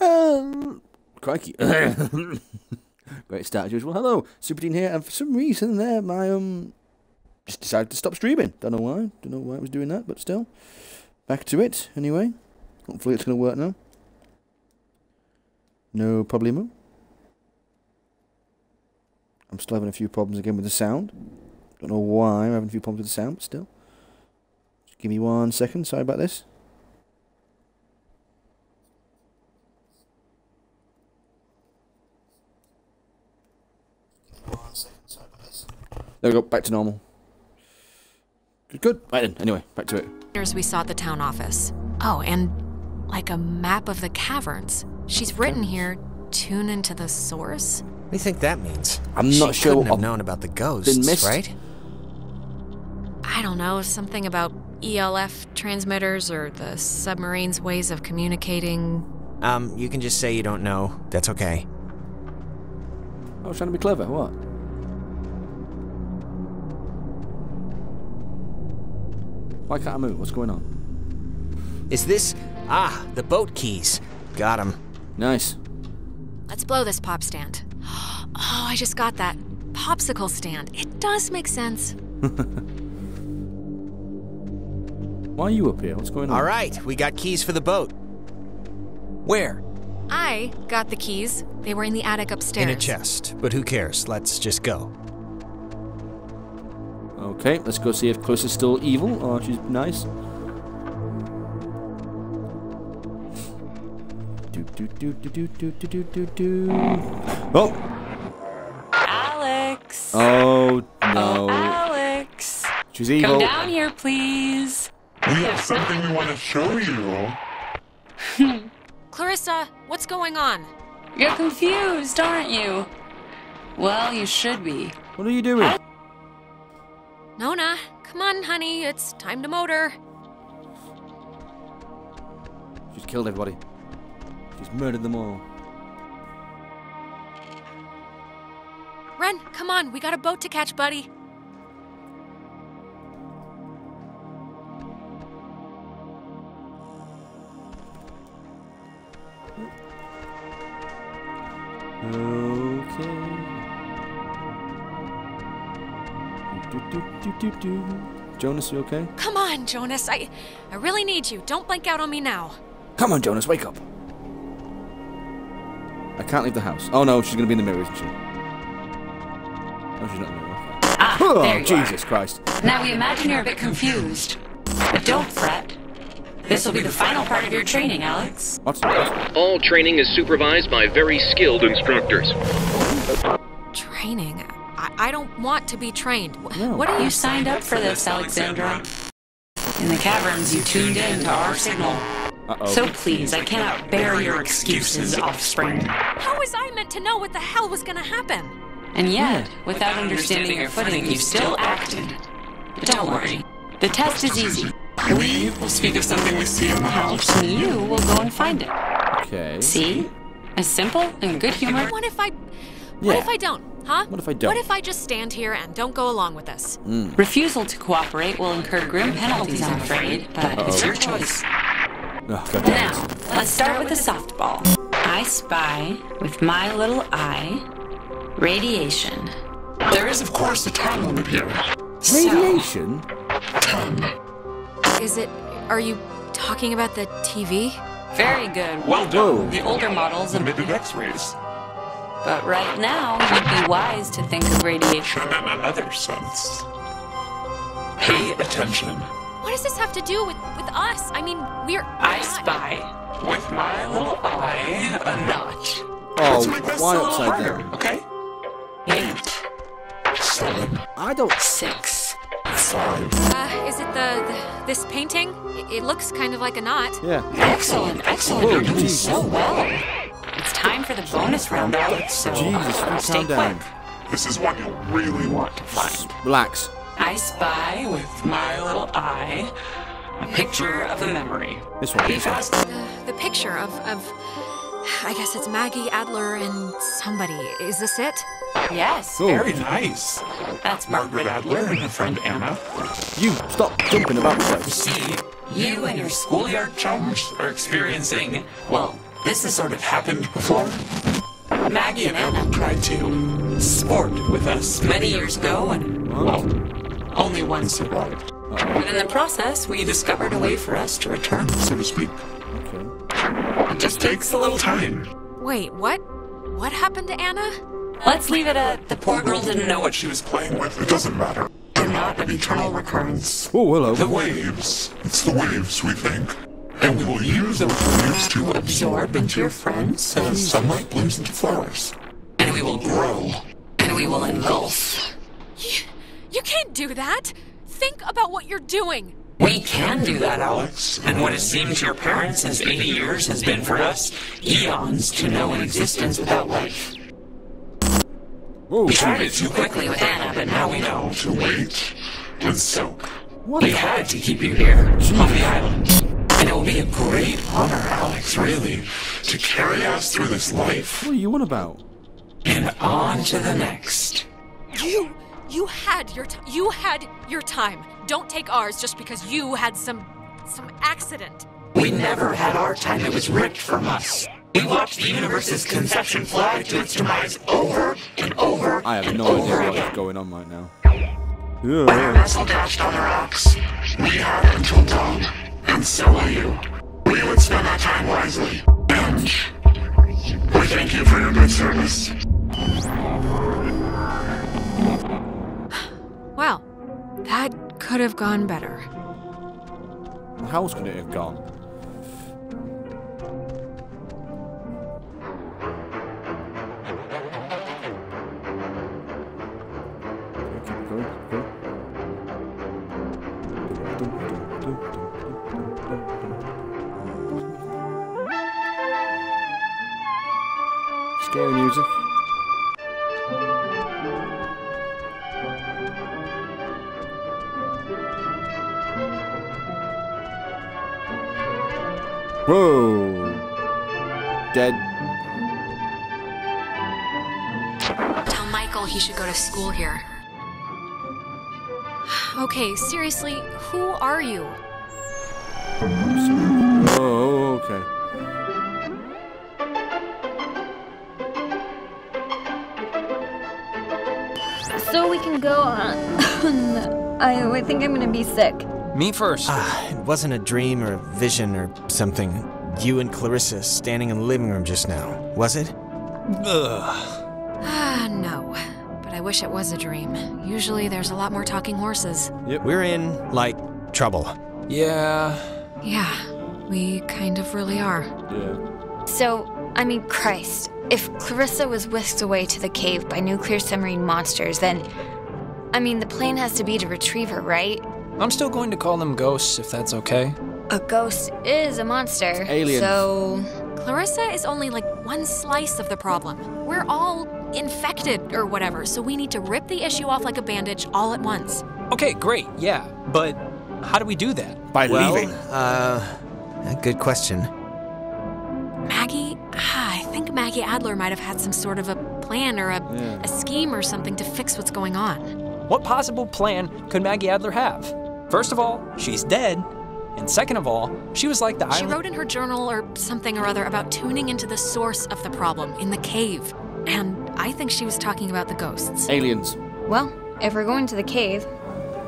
Um, crikey. Great start as usual. Hello, Super Dean here, and for some reason there, my um, just decided to stop streaming. Don't know why. Don't know why I was doing that, but still, back to it anyway. Hopefully it's gonna work now. No problemo. I'm still having a few problems again with the sound. Don't know why I'm having a few problems with the sound, but still. Just give me one second. Sorry about this. There we go, back to normal. Good, good. Right then, anyway, back to it. As we saw at the town office. Oh, and like a map of the caverns. She's written here, tune into the source. What do you think that means? I'm she not sure couldn't have I've known about the ghosts, missed. right? I don't know, something about ELF transmitters or the submarine's ways of communicating. Um, you can just say you don't know. That's okay. I was trying to be clever, what? Why can't I move? What's going on? Is this... Ah, the boat keys. Got them. Nice. Let's blow this pop stand. Oh, I just got that. Popsicle stand. It does make sense. Why are you up here? What's going on? All right, we got keys for the boat. Where? I got the keys. They were in the attic upstairs. In a chest. But who cares? Let's just go. Okay, let's go see if Closa's still evil or she's nice. Do do do do do do do do do do. Oh! Alex. Oh no! Oh, Alex. She's Come down here, please. We have something we want to show you. Clarissa, what's going on? You're confused, aren't you? Well, you should be. What are you doing? Nona, come on, honey. It's time to motor. She's killed everybody. She's murdered them all. Ren, come on. We got a boat to catch, buddy. Okay. Do, do, do, do, do. Jonas, you okay? Come on, Jonas. I I really need you. Don't blank out on me now. Come on, Jonas, wake up. I can't leave the house. Oh no, she's gonna be in the mirror, isn't she? No, she's not in the mirror. Okay. Ah, Oh, there you Jesus Christ. Now we imagine you're a bit confused. But don't fret. This will be the final part of your training, Alex. What? All training is supervised by very skilled instructors. Training. I, I don't want to be trained. No. What are You you? signed up for this, Alexandra. In the caverns, you tuned in to our signal. Uh-oh. So please, I cannot bear your excuses, offspring. How was I meant to know what the hell was gonna happen? And yet, without understanding your footing, you still acted. But don't worry. The test is easy. We will speak of something we see in the house. And you will go and find it. Okay. See? As simple and good humored. What if I? What Yeah. if I don't? Huh? What if I don't? What if I just stand here and don't go along with this? Hmm. Refusal to cooperate will incur grim penalties, I'm afraid, but it's your choice. Oh, God damn Now, let's start with the softball. I spy, with my little eye, radiation. There is, of course, a time limit here. Radiation? Is it? Are you talking about the TV? Very good. Well Whoa. done. Oh. The older models of Emitted X-rays. But right now, you'd be wise to think of radiation. In another sense. Pay attention. What does this have to do with with us? I mean, we're. I not- spy. With my little eye, a notch. Oh, Let's this why a little upside harder, down? okay? Eight, Seven, I don't. six. five. Uh, is it the, the this painting? It, it looks kind of like a knot. Yeah. Excellent, excellent. Whoa, You're doing so well. It's time for the bonus round, Alex. So Jesus, stay down. quick. This is what you really want to find. Relax. I spy with my little eye a picture of a memory. This one. Be fast. The, the picture of of. I guess it's Maggie Adler and somebody. Is this it? Yes, Oh, Very nice. that's Margaret Margaret. Adler and her friend Anna. you stop jumping about the place. See, You and your schoolyard chums are experiencing, well, this has sort of happened before. Maggie and Anna tried to sport with us many years ago, and well, only one survived. But in the process, we discovered a way for us to return, so to speak. Okay. It just takes a little time. Wait, what? What happened to Anna? Let's leave it at the poor girl didn't know what she was playing with. It doesn't matter. They're not an eternal recurrence. Oh, hello. The waves. It's the waves, we think. And we will use those waves to absorb into your friends as sunlight blooms into flowers. And we will grow. And we will engulf. You you can't do that. Think about what you're doing. We can do that, Alex. And what it seems your parents' as 80 years has been for us, eons to know an existence without life. Whoa. We tried it too quickly with Anna, but now we know to wait and soak. What? We had to keep you here on be a great honor, Alex, really, to carry us through this life What are you on about? and on to the next. You, you had your, t- you had your time. Don't take ours just because you had some, some accident. We never had our time. It was ripped from us. We watched the universe's conception fly to its demise over and over I have no idea what's going on right now. When our vessel dashed on the rocks, we had until dawn, and so will you. We would spend our time wisely, and we thank you for your good service. Well, that could have gone better. How else could it have gone? Scary music. Whoa. Dead. Tell Michael he should go to school here. Okay, seriously, who are you? Oh, okay. So we can go on. I, I think I'm gonna be sick. Me first. Ah, it wasn't a dream or a vision or something. You and Clarissa standing in the living room just now, was it? Ah, no. But I wish it was a dream. Usually there's a lot more talking horses. Yep. We're in, like, trouble. yeah. Yeah, we kind of really are. Yeah. So, I mean, Christ, if Clarissa was whisked away to the cave by nuclear submarine monsters, then. I mean, the plan has to be to retrieve her, right? I'm still going to call them ghosts if that's okay. A ghost is a monster. Aliens. So. Clarissa is only like one slice of the problem. We're all infected or whatever, so we need to rip the issue off like a bandage all at once. Okay, great, yeah. But how do we do that? By well, leaving. uh, good question. Maggie, I think Maggie Adler might have had some sort of a plan or a, Yeah. a scheme or something to fix what's going on. What possible plan could Maggie Adler have? First of all, she's dead. And second of all, she was like the She island. wrote in her journal or something or other about tuning into the source of the problem in the cave. And I think she was talking about the ghosts. Aliens. Well, if we're going to the cave.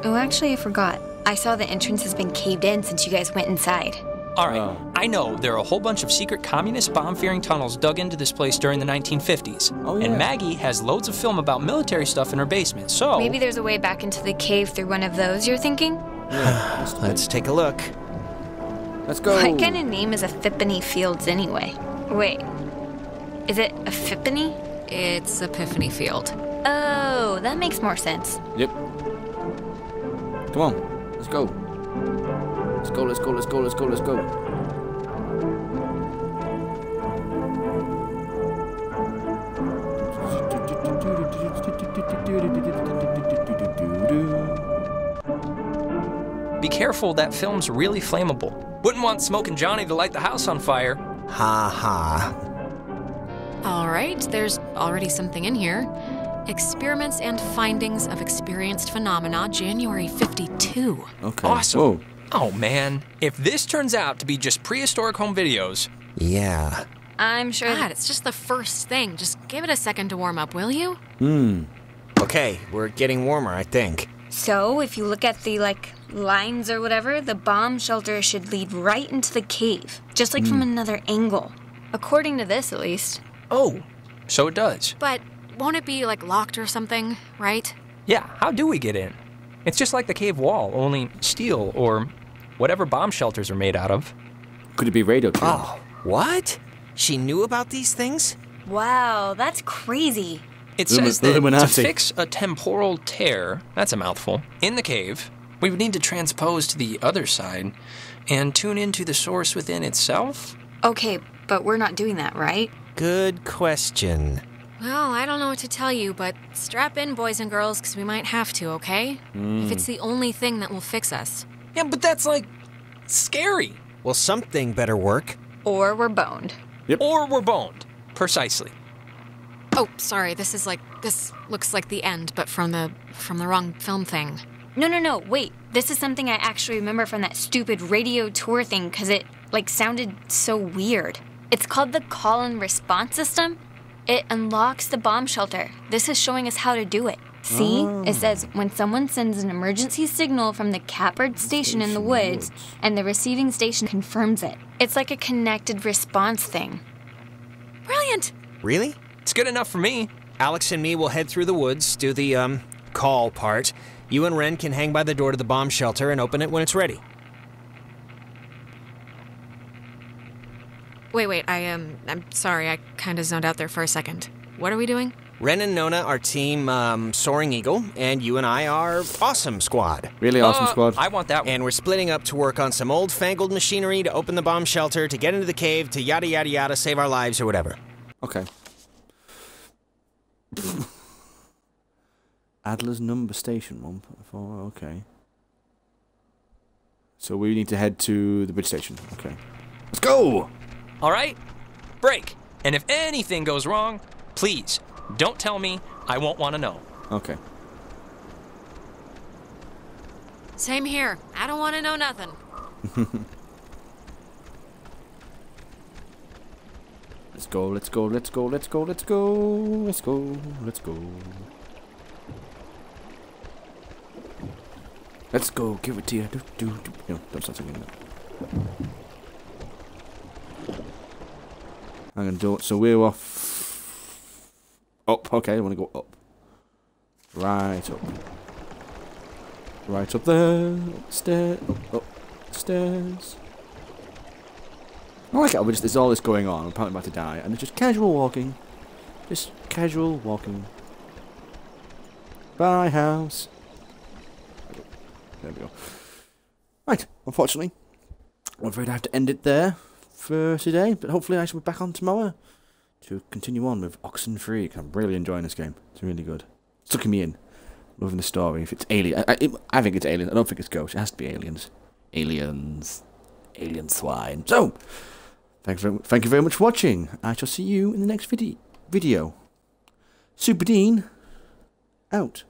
Oh, actually, I forgot. I saw the entrance has been caved in since you guys went inside. All right, Oh. I know there are a whole bunch of secret communist bomb fearing tunnels dug into this place during the 1950s. Oh, yeah. And Maggie has loads of film about military stuff in her basement, so. Maybe there's a way back into the cave through one of those, you're thinking? Let's take a look. Let's go. What kind of name is Epiphany Fields anyway? Wait, is it Epiphany? It's Epiphany Field. Oh, that makes more sense. Yep. Come on. Let's go. Let's go, let's go, let's go, let's go, let's go. Be careful, that film's really flammable. Wouldn't want Smoke and Johnny to light the house on fire. Ha ha. All right, there's already something in here. Experiments and findings of experienced phenomena, January 52. Okay. Awesome. Whoa. Oh man, if this turns out to be just prehistoric home videos, Yeah. I'm sure. God, it's just the first thing. Just give it a second to warm up, will you? Hmm. Okay, we're getting warmer, I think. So, if you look at the, like, lines or whatever, the bomb shelter should lead right into the cave, just like from another angle. According to this, at least. Oh, so it does. But won't it be like locked or something, right? Yeah, how do we get in? It's just like the cave wall, only steel or whatever bomb shelters are made out of. Could it be radio tuned? Oh, what? She knew about these things? Wow, that's crazy. It Illumi- says that to fix a temporal tear, that's a mouthful, in the cave, we would need to transpose to the other side and tune into the source within itself. Okay, but we're not doing that, right? Good question. Well, I don't know what to tell you, but strap in, boys and girls, because we might have to, okay? If it's hmm. the only thing that will fix us. Yeah, but that's like scary. Well, something better work. Or we're boned. Yep. Or we're boned. Precisely. Oh, sorry. This is like this looks like the end, but from the from the wrong film thing. No, no, no, wait. This is something I actually remember from that stupid radio tour thing because it, like, sounded so weird. It's called the call and response system. It unlocks the bomb shelter. This is showing us how to do it. See? It says when someone sends an emergency signal from the Catbird station in the woods and the receiving station confirms it. It's like a connected response thing. Brilliant. Really? It's good enough for me. Alex and me will head through the woods, do the, um, call part. You and Ren can hang by the door to the bomb shelter and open it when it's ready. Wait, wait. I um I'm sorry. I kind of zoned out there for a second. What are we doing? Ren and Nona are team, um, Soaring Eagle, and you and I are Awesome Squad. Really awesome Uh, squad. I want that one. And we're splitting up to work on some old fangled machinery to open the bomb shelter, to get into the cave, to yada yada yada, save our lives or whatever. Okay. Adler's number station one four. Okay. So we need to head to the bridge station. Okay. Let's go. All right? Break. And if anything goes wrong, please don't tell me. I won't want to know. Okay. Same here. I don't want to know nothing. let's go, let's go, let's go, let's go, let's go, let's go, let's go. Let's go, give it to you. Do, do, do. No, don't start singing that. I'm gonna do it. So we're off up. Okay, I want to go up. Right up. Right up there. Stair. Up. Up. Stairs. Oh, I like it. Just, there's all this going on. I'm apparently about to die, and it's just casual walking. Just casual walking. Bye, house. There we go. Right. Unfortunately, I'm afraid I have to end it there for today. But hopefully, I shall be back on tomorrow to continue on with Oxenfree. 'cause I'm really enjoying this game. It's really good. It's sucking me in. Loving the story. If it's alien, I, I, I think it's Alien. I don't think it's ghosts. It has to be aliens. Aliens. Alien swine. So. Thank you, very, thank you very much for watching. I shall see you in the next vide- video. Super Dean, out.